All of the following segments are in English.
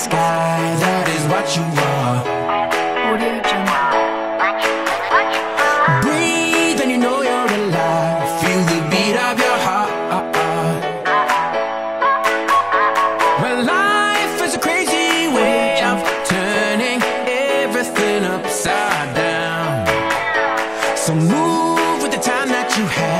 sky, that is what you are. Breathe and you know you're alive. Feel the beat of your heart. Well, life is a crazy way of turning everything upside down. So move with the time that you have.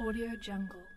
Audio Jungle.